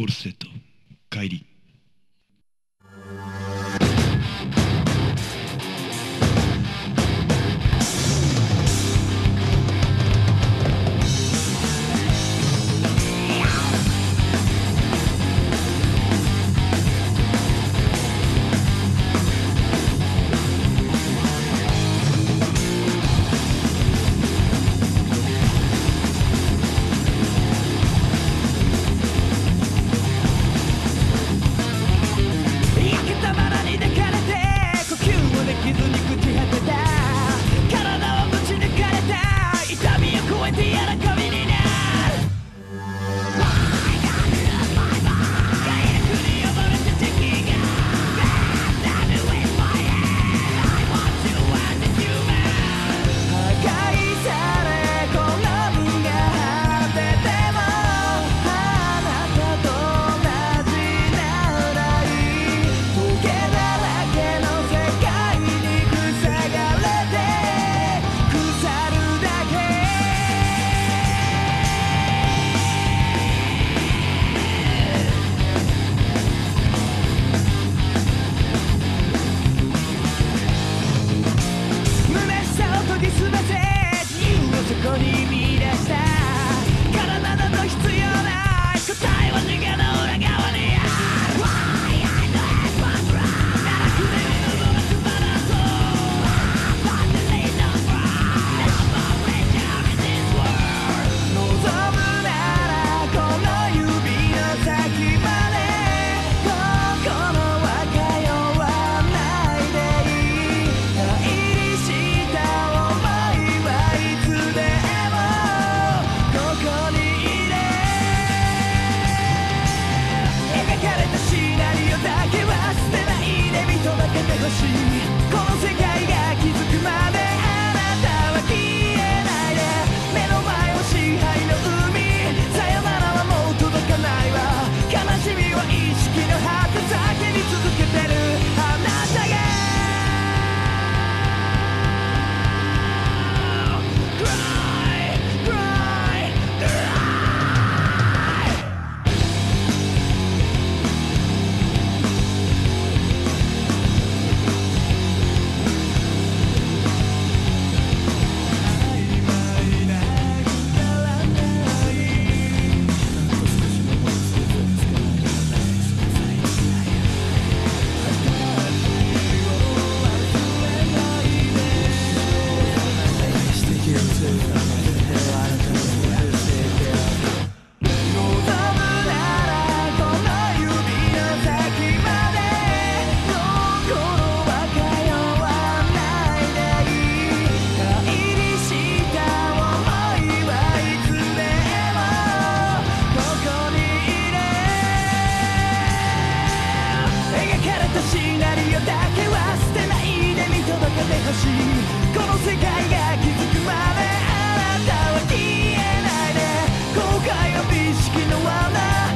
オルセット帰り。diz que não há nada.